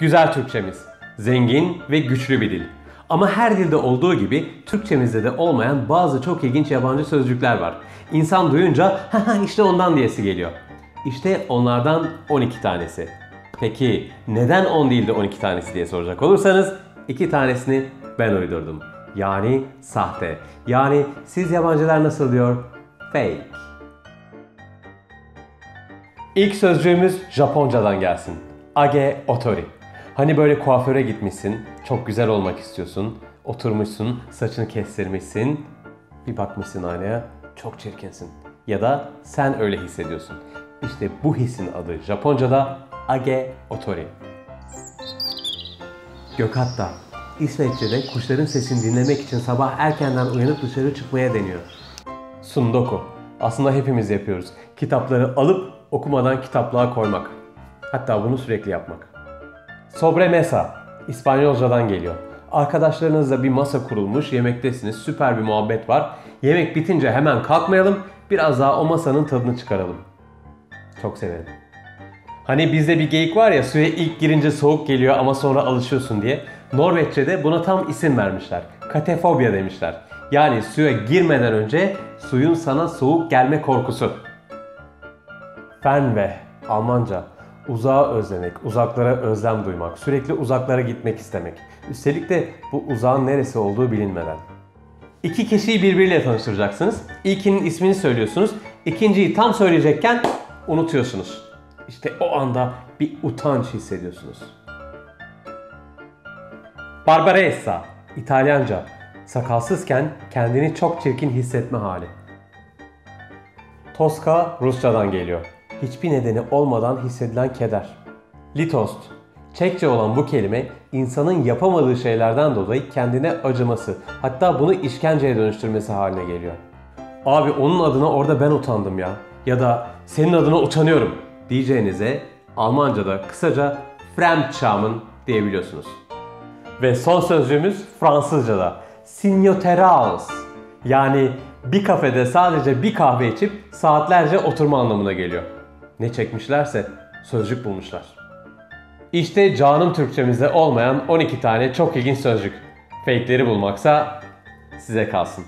Güzel Türkçemiz. Zengin ve güçlü bir dil. Ama her dilde olduğu gibi Türkçemizde de olmayan bazı çok ilginç yabancı sözcükler var. İnsan duyunca işte ondan diyesi geliyor. İşte onlardan 12 tanesi. Peki neden 10 değil de 12 tanesi diye soracak olursanız iki tanesini ben uydurdum. Yani sahte. Yani siz yabancılar nasıl diyor? Fake. İlk sözcüğümüz Japoncadan gelsin. Age otori. Hani böyle kuaföre gitmişsin, çok güzel olmak istiyorsun, oturmuşsun, saçını kestirmişsin, bir bakmışsın aynaya, çok çirkinsin. Ya da sen öyle hissediyorsun. İşte bu hissin adı Japonca'da Age otori. Gökhatta. İsveççe'de kuşların sesini dinlemek için sabah erkenden uyanıp dışarı çıkmaya deniyor. Sundoku. Aslında hepimiz yapıyoruz. Kitapları alıp okumadan kitaplığa koymak. Hatta bunu sürekli yapmak. Sobremesa. İspanyolcadan geliyor. Arkadaşlarınızla bir masa kurulmuş, yemektesiniz, süper bir muhabbet var. Yemek bitince hemen kalkmayalım, biraz daha o masanın tadını çıkaralım. Çok severim. Hani bizde bir geyik var ya suya ilk girince soğuk geliyor ama sonra alışıyorsun diye. Norveççe'de buna tam isim vermişler. Katefobya demişler. Yani suya girmeden önce suyun sana soğuk gelme korkusu. Fernweh, Almanca. Uzağa özlemek, uzaklara özlem duymak, sürekli uzaklara gitmek istemek. Üstelik de bu uzağın neresi olduğu bilinmeden. İki kişiyi birbiriyle tanıştıracaksınız. İlkinin ismini söylüyorsunuz. İkinciyi tam söyleyecekken unutuyorsunuz. İşte o anda bir utanç hissediyorsunuz. Barbaressa, İtalyanca. Sakalsızken kendini çok çirkin hissetme hali. Toska Rusçadan geliyor. Hiçbir nedeni olmadan hissedilen keder. Litost. Çekçe olan bu kelime insanın yapamadığı şeylerden dolayı kendine acıması, hatta bunu işkenceye dönüştürmesi haline geliyor. Abi onun adına orada ben utandım ya. Ya da senin adına utanıyorum diyeceğinize Almanca'da kısaca Fremdschämen diyebiliyorsunuz. Ve son sözcüğümüz Fransızca'da. Signoteraus. Yani bir kafede sadece bir kahve içip saatlerce oturma anlamına geliyor. Ne çekmişlerse sözcük bulmuşlar. İşte canım Türkçemizde olmayan 12 tane çok ilginç sözcük. Fake'leri bulmaksa size kalsın.